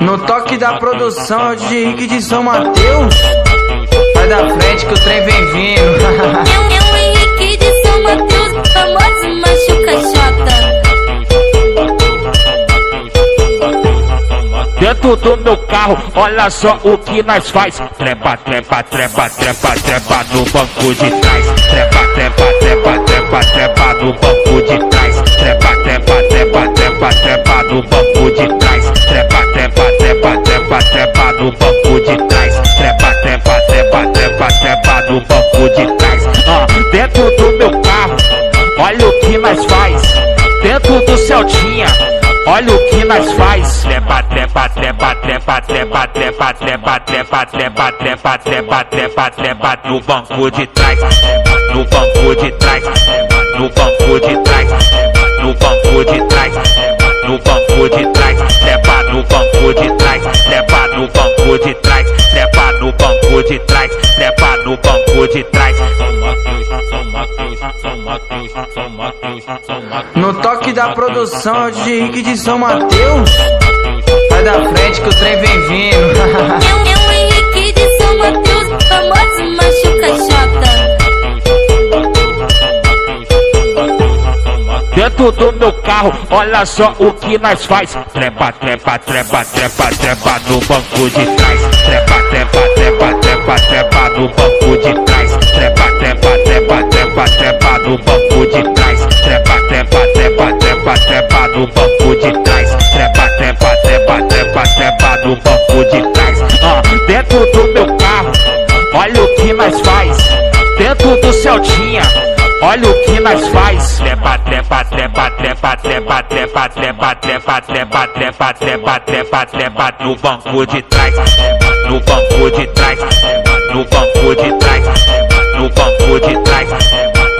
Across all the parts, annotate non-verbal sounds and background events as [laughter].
No toque da produção de Henrique de São Mateus. Vai da frente que o trem vem vindo. É o Henrique de São Mateus, famoso machuca Jota. Dentro do meu carro, olha só o que nós faz. Trepa, trepa, trepa, trepa, trepa no banco de trás. Trepa, trepa, trepa, trepa, no banco de trás. Trepa, trepa, trepa, trepa, trepa no banco de trás. Trepa, trepa, trepa, trepa, trepa no banco de trás. Ah, dentro do meu carro, olha o que nós faz. Dentro do Celtinha. Olha o que nós faz. Trepa, trepa, trepa, trepa, trepa, trepa, trepa, trepa, trepa, trepa, trepa, trepa, trepa no banco de trás. No banco de trás. No banco banco de trás. Trepa no banco de trás. Trepa no banco de trás. Trepa no banco de trás. Trepa no banco de trás. No toque da produção de Henrique de São Mateus. Vai da frente que o trem vem vindo. [laughs] Dentro do meu carro, olha só o que nós faz. Trepa, trepa, trepa, trepa, trepa no banco de trás. Trepa, trepa, trepa, trepa, trepa no banco de trás. Trepa, trepa, trepa, trepa, trepa no banco de trás. Trepa, trepa, trepa, trepa, trepa no banco de trás. Trepa, trepa, trepa, trepa, trepa no banco de trás. Ah, dentro do meu carro, olha o que nós faz. Dentro do Celtinha. Olha o que nós faz. Trepa, trepa, trepa, trepa, trepa, trepa, trepa, trepa, trepa, trepa, trepa, trepa, trepa no banco de trás. No banco de trás. No banco de trás. No banco de trás.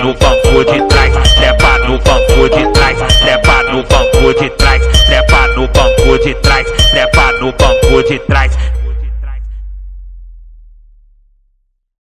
No banco de trás. Trepa no banco de trás. Trepa no banco de trás. Trepa no banco de trás. Trepa no banco de trás.